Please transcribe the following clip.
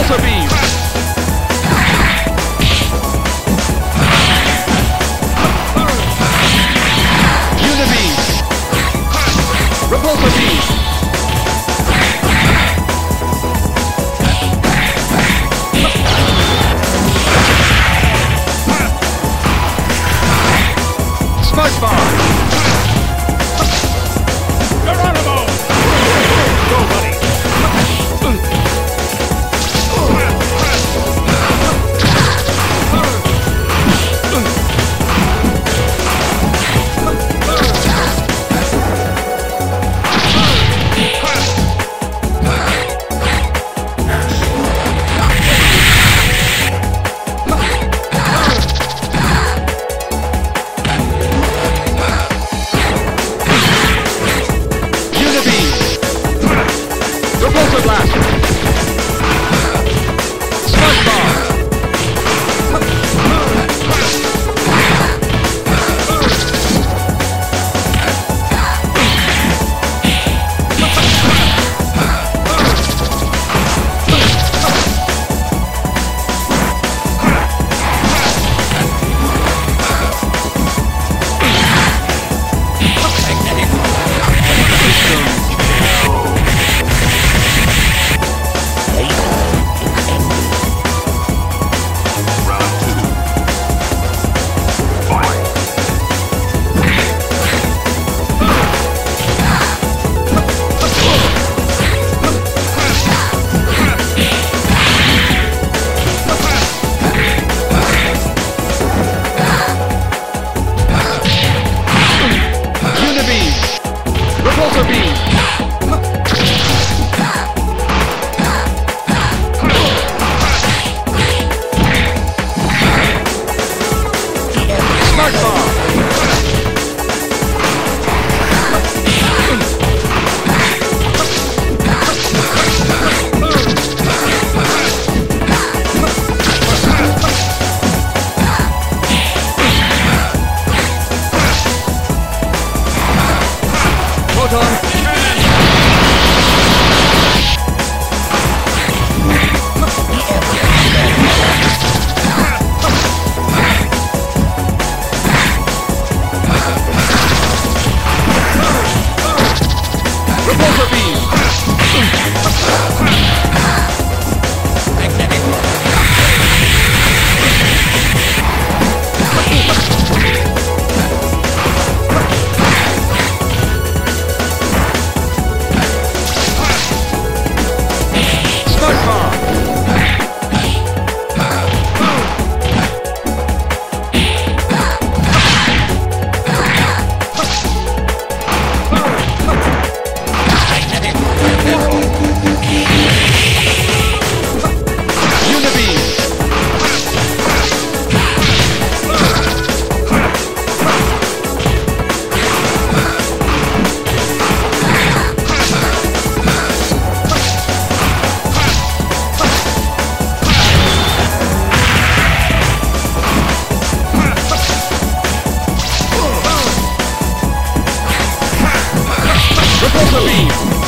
Bolsa Vinhos. Repulsor Repulsor Beam! Repulsor Beam!